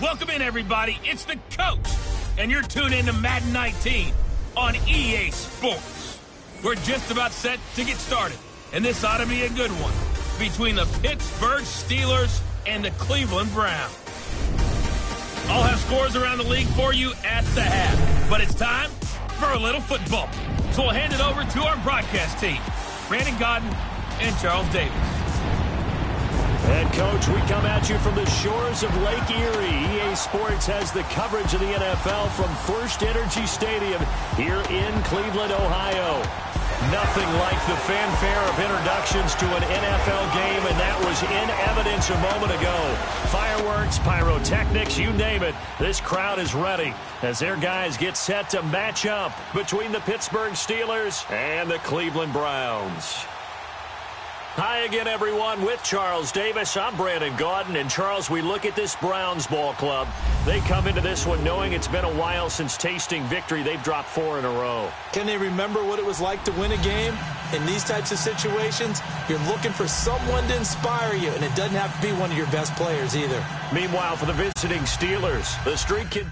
Welcome in, everybody. It's the coach, and you're tuned in to Madden 19 on EA Sports. We're just about set to get started, and this ought to be a good one between the Pittsburgh Steelers and the Cleveland Browns. I'll have scores around the league for you at the half, but it's time for a little football. So we'll hand it over to our broadcast team, Brandon Gaudin and Charles Davis. And, Coach, we come at you from the shores of Lake Erie. EA Sports has the coverage of the NFL from First Energy Stadium here in Cleveland, Ohio. Nothing like the fanfare of introductions to an NFL game, and that was in evidence a moment ago. Fireworks, pyrotechnics, you name it. This crowd is ready as their guys get set to match up between the Pittsburgh Steelers and the Cleveland Browns. Hi again, everyone, with Charles Davis. I'm Brandon Gaudin. And, Charles, we look at this Browns ball club. They come into this one knowing it's been a while since tasting victory. They've dropped four in a row. Can they remember what it was like to win a game? In these types of situations, you're looking for someone to inspire you, and it doesn't have to be one of your best players either. Meanwhile, for the visiting Steelers, the streak continues.